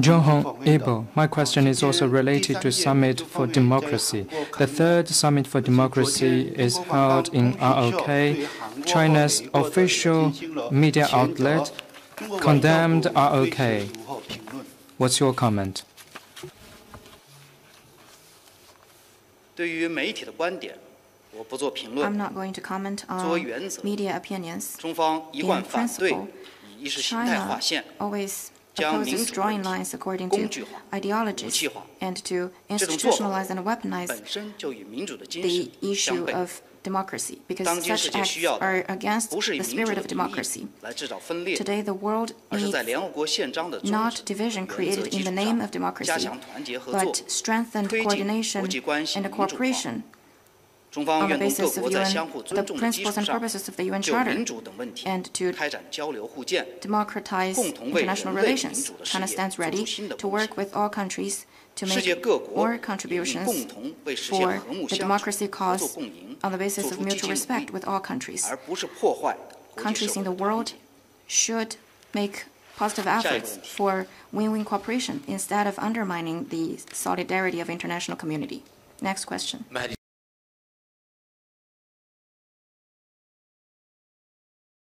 John Hong Abel, my question is also related to Summit for Democracy. The third Summit for Democracy is held in ROK. China's official media outlet condemned ROK. What's your comment? 对于媒体的观点， 我不做评论。 I'm not going to comment 作为 on 原则， media opinions. 中方一贯 In 反对 principle, 以意识形态划 China 线， always 将民 opposes 主 drawing 问题 lines according 工 to 具化、武 ideologies 器化。 and to 这种做 institutionalize 法 and weaponize 本身就与民主的精 the 神相 issue 悖。 of democracy, because 当今世 such 界 acts 需要 are 的 against 不是以 the 民主 spirit 的 of 名 democracy. 义来制造分裂， Today, the world 而是 needs 在联合国宪章的宗 not 旨 division 原则 created 基 in the 础 name 上 of democracy, 加强团结合作 but，strengthened 推进 coordination 国际关系 and 民主化。 cooperation 中方 on the basis of UN, the principles and purposes of the UN Charter, and to democratize international relations. China stands ready to work with all countries to make more contributions for the democracy cause on the basis of mutual respect with all countries. Countries in the world should make positive efforts for win-win cooperation instead of undermining the solidarity of international community. Next question.